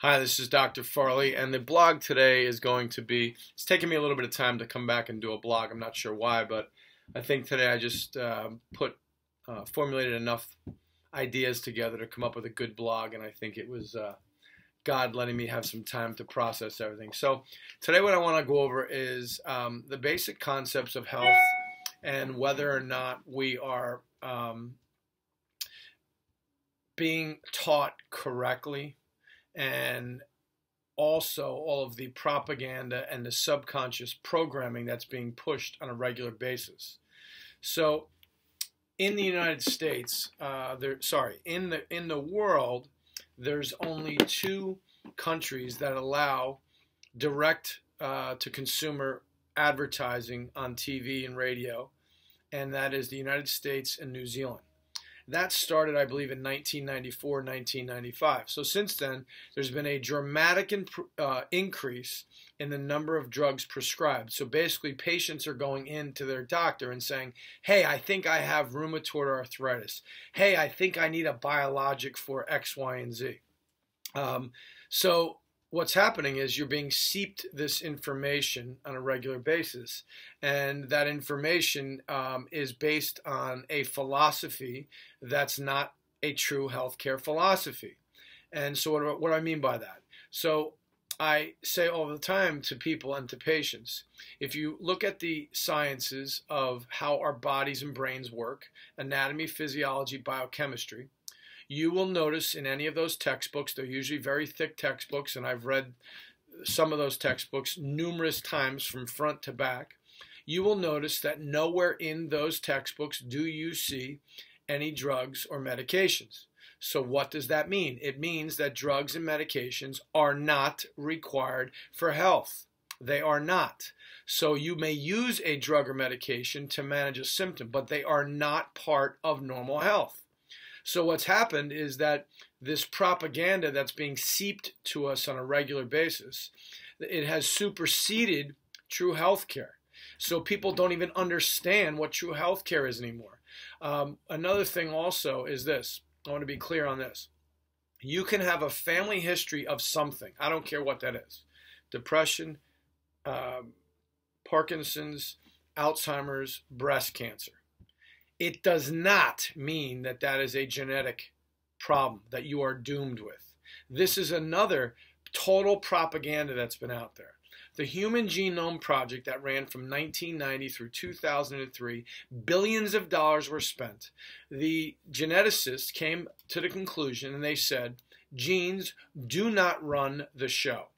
Hi, this is Dr. Farley, and the blog today is going to be. It's taking me a little bit of time to come back and do a blog. I'm not sure why, but I think today I just uh, put uh, formulated enough ideas together to come up with a good blog, and I think it was uh, God letting me have some time to process everything. So today, what I want to go over is um, the basic concepts of health and whether or not we are um, being taught correctly and also all of the propaganda and the subconscious programming that's being pushed on a regular basis. So, in the United States, uh, there, sorry, in the in the world, there's only two countries that allow direct uh, to consumer advertising on TV and radio, and that is the United States and New Zealand. That started, I believe, in 1994, 1995. So since then, there's been a dramatic uh, increase in the number of drugs prescribed. So basically, patients are going in to their doctor and saying, Hey, I think I have rheumatoid arthritis. Hey, I think I need a biologic for X, Y, and Z. Um, so what's happening is you're being seeped this information on a regular basis. And that information um, is based on a philosophy that's not a true healthcare philosophy. And so, what what do I mean by that? So, I say all the time to people and to patients if you look at the sciences of how our bodies and brains work anatomy, physiology, biochemistry you will notice in any of those textbooks, they're usually very thick textbooks, and I've read some of those textbooks numerous times from front to back. You will notice that nowhere in those textbooks do you see any drugs or medications. So, what does that mean? It means that drugs and medications are not required for health. They are not. So, you may use a drug or medication to manage a symptom, but they are not part of normal health. So what's happened is that this propaganda that's being seeped to us on a regular basis, it has superseded true health care. So people don't even understand what true health care is anymore. Um, another thing also is this. I want to be clear on this. You can have a family history of something. I don't care what that is. Depression, um, Parkinson's, Alzheimer's, breast cancer it does not mean that that is a genetic problem that you are doomed with. This is another total propaganda that's been out there. The Human Genome Project that ran from 1990 through 2003, billions of dollars were spent. The geneticists came to the conclusion and they said genes do not run the show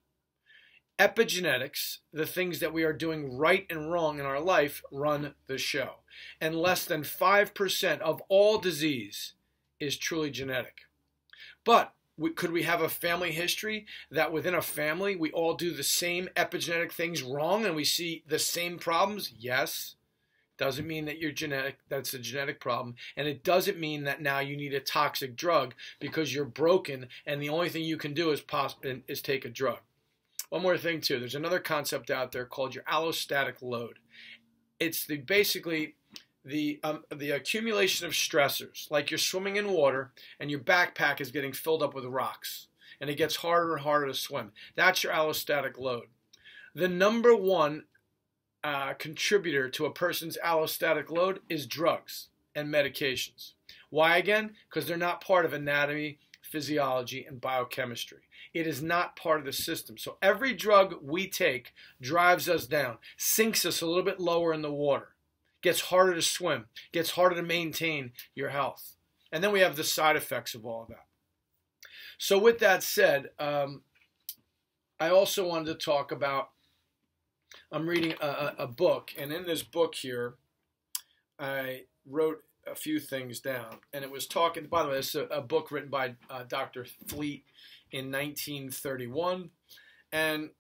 epigenetics, the things that we are doing right and wrong in our life, run the show. And less than 5% of all disease is truly genetic. But we, could we have a family history that within a family we all do the same epigenetic things wrong and we see the same problems? Yes. Doesn't mean that you're genetic, that's a genetic problem. And it doesn't mean that now you need a toxic drug because you're broken and the only thing you can do is, is take a drug. One more thing too. There's another concept out there called your allostatic load. It's the basically the um, the accumulation of stressors, like you're swimming in water and your backpack is getting filled up with rocks, and it gets harder and harder to swim. That's your allostatic load. The number one uh, contributor to a person's allostatic load is drugs and medications. Why again? Because they're not part of anatomy, physiology, and biochemistry. It is not part of the system. So every drug we take drives us down, sinks us a little bit lower in the water, gets harder to swim, gets harder to maintain your health. And then we have the side effects of all of that. So, with that said, um, I also wanted to talk about. I'm reading a, a book, and in this book here, I wrote a few things down, and it was talking. By the way, it's a, a book written by uh, Dr. Fleet in 1931, and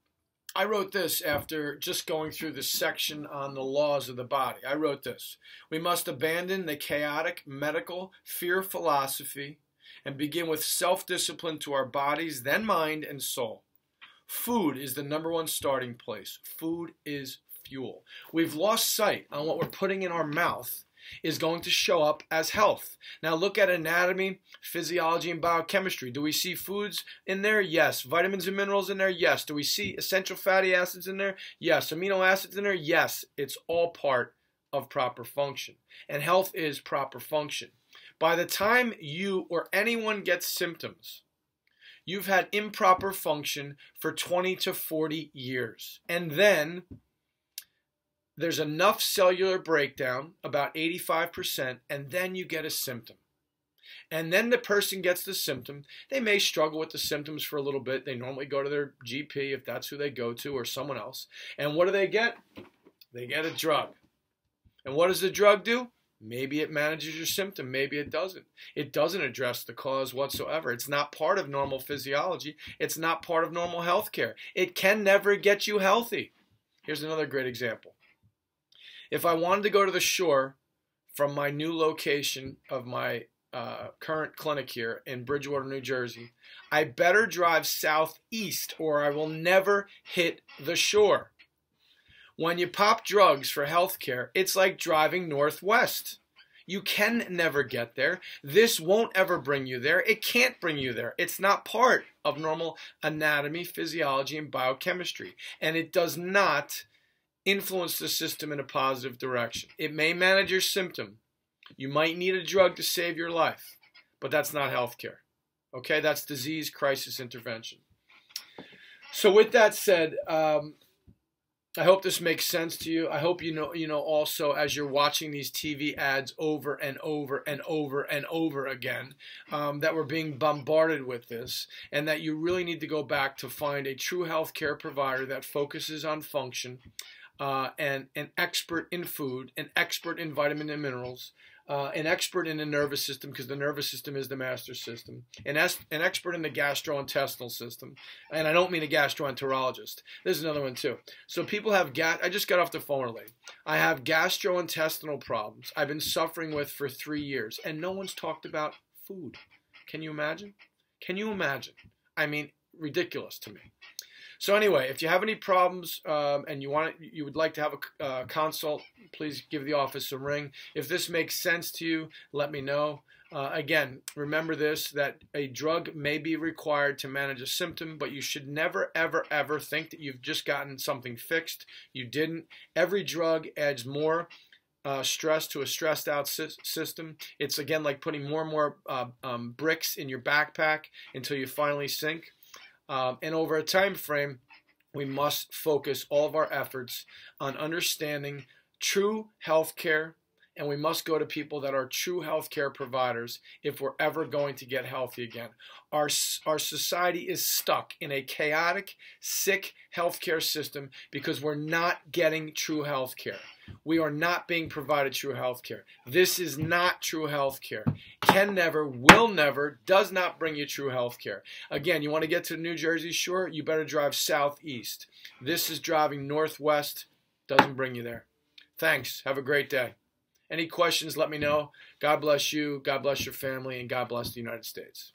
I wrote this after just going through the section on the laws of the body. I wrote this: We must abandon the chaotic medical fear philosophy and begin with self-discipline to our bodies, then mind and soul. Food is the number one starting place. Food is fuel. We've lost sight on what we're putting in our mouth is going to show up as health. Now look at anatomy, physiology, and biochemistry. Do we see foods in there? Yes. Vitamins and minerals in there? Yes. Do we see essential fatty acids in there? Yes. Amino acids in there? Yes. It's all part of proper function. And health is proper function. By the time you or anyone gets symptoms, you've had improper function for 20 to 40 years. And then there's enough cellular breakdown, about 85%, and then you get a symptom. And then the person gets the symptom. They may struggle with the symptoms for a little bit. They normally go to their GP if that's who they go to or someone else. And what do they get? They get a drug. And what does the drug do? Maybe it manages your symptom, maybe it doesn't. It doesn't address the cause whatsoever. It's not part of normal physiology, it's not part of normal health care. It can never get you healthy. Here's another great example. If I wanted to go to the shore from my new location of my uh, current clinic here in Bridgewater, New Jersey, I better drive southeast or I will never hit the shore. When you pop drugs for healthcare, it's like driving northwest. You can never get there. This won't ever bring you there. It can't bring you there. It's not part of normal anatomy, physiology, and biochemistry. And it does not influence the system in a positive direction. It may manage your symptom. You might need a drug to save your life, but that's not healthcare. Okay, that's disease crisis intervention. So, with that said, um, I hope this makes sense to you. I hope you know, you know, also as you're watching these TV ads over and over and over and over again, um, that we're being bombarded with this, and that you really need to go back to find a true healthcare provider that focuses on function, uh, and an expert in food, an expert in vitamin and minerals, uh, an expert in the nervous system because the nervous system is the master system, an, es- an expert in the gastrointestinal system, and I don't mean a gastroenterologist. There's another one too. So people have gas. I just got off the phone with I have gastrointestinal problems. I've been suffering with for three years, and no one's talked about food. Can you imagine? Can you imagine? I mean, ridiculous to me. So anyway, if you have any problems um, and you want you would like to have a uh, consult, please give the office a ring. If this makes sense to you, let me know. Uh, again, remember this that a drug may be required to manage a symptom, but you should never, ever, ever think that you've just gotten something fixed. You didn't. Every drug adds more uh, stress to a stressed out sy- system. It's again like putting more and more uh, um, bricks in your backpack until you finally sink. Um, and over a time frame, we must focus all of our efforts on understanding true healthcare, and we must go to people that are true healthcare providers if we're ever going to get healthy again. Our, our society is stuck in a chaotic, sick healthcare system because we're not getting true healthcare. We are not being provided true health care. This is not true health care. Can never, will never, does not bring you true health care. Again, you want to get to the New Jersey shore, you better drive southeast. This is driving northwest, doesn't bring you there. Thanks. Have a great day. Any questions, let me know. God bless you, God bless your family, and God bless the United States.